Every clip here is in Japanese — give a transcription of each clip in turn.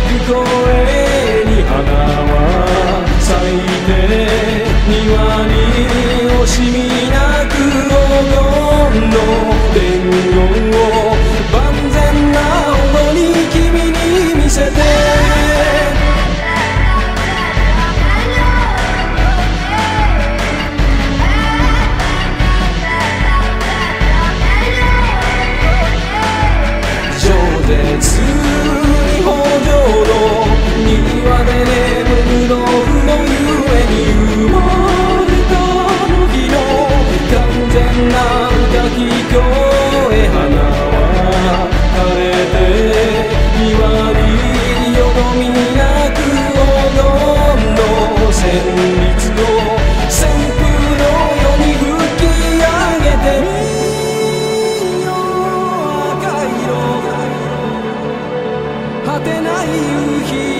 let you go 聞こえ花は枯れて庭によどみなくおどんど旋律旋風のように吹き上げてみよ赤色果てない夕日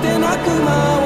てなく回